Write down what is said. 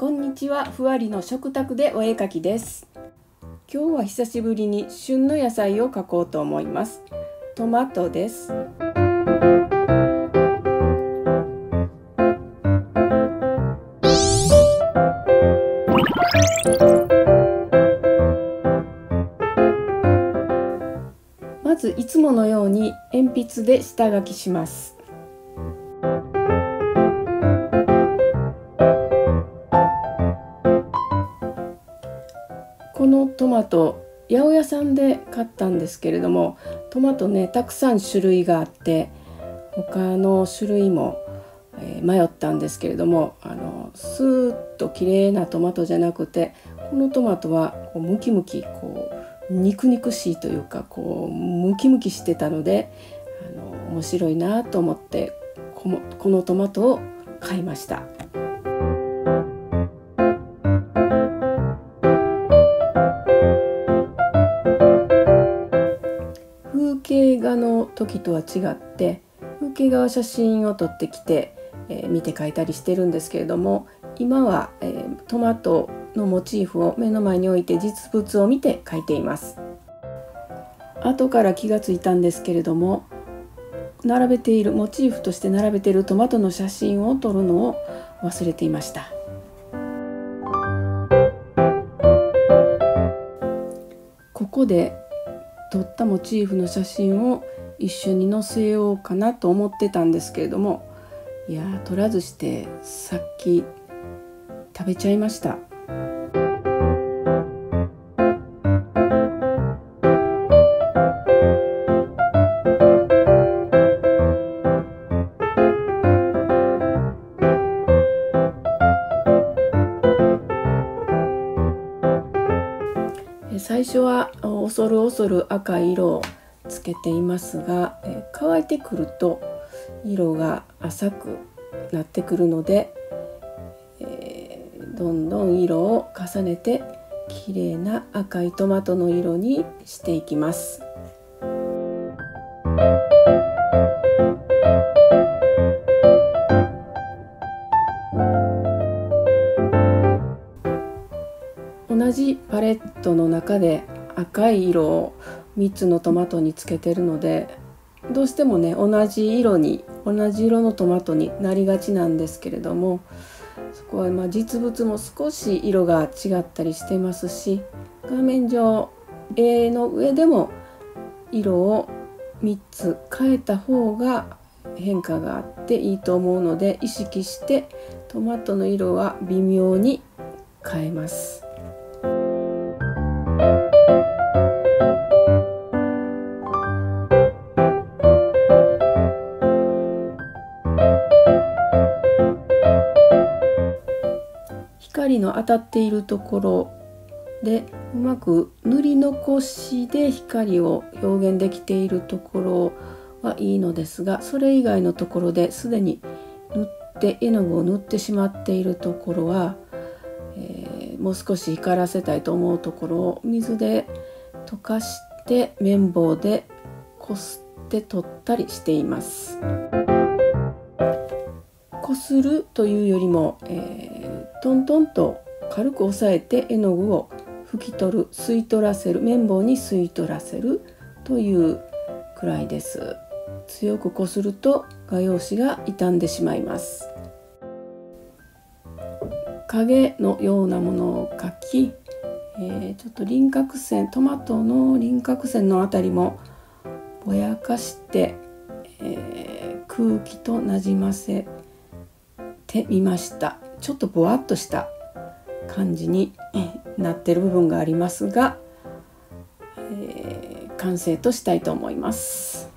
こんにちは。ふわりの食卓でお絵かきです。今日は久しぶりに旬の野菜を描こうと思います。トマトです。まずいつものように鉛筆で下書きします。マト八百屋さんで買ったんですけれどもトマトねたくさん種類があって他の種類も、えー、迷ったんですけれどもあのスーッと綺麗なトマトじゃなくてこのトマトはこうムキムキこう肉肉しいというかこうムキムキしてたのであの面白いなと思ってこのこのトマトを買いました。時とは違って風景画は写真を撮ってきて、えー、見て描いたりしてるんですけれども今は、えー、トマトのモチーフを目の前に置いて実物を見て描いています。後から気がついたんですけれども並べているモチーフとして並べているトマトの写真を撮るのを忘れていました。ここで撮ったモチーフの写真を一緒に載せようかなと思ってたんですけれどもいや撮らずしてさっき食べちゃいました。最初は恐る恐る赤い色。をつけていますが、え乾いてくると色が浅くなってくるので、えー、どんどん色を重ねて綺麗な赤いトマトの色にしていきます。同じパレットの中で赤い色を3つのトマトにつけてるのでどうしてもね同じ色に同じ色のトマトになりがちなんですけれどもそこはま実物も少し色が違ったりしてますし画面上絵の上でも色を3つ変えた方が変化があっていいと思うので意識してトマトの色は微妙に変えます。光の当たっているところでうまく塗り残しで光を表現できているところはいいのですがそれ以外のところですでに塗って絵の具を塗ってしまっているところは、えー、もう少し光らせたいと思うところを水で溶かして綿棒でこすって取ったりしています。こするというよりも、えー、トントンと軽く押さえて絵の具を拭き取る吸い取らせる綿棒に吸い取らせるというくらいです。強くこすると画用紙が傷んでしまいます。影のようなものを描き、えー、ちょっと輪郭線トマトの輪郭線のあたりもぼやかして、えー、空気となじませてみました。ちょっとぼわっとした感じになってる部分がありますが、えー、完成としたいと思います。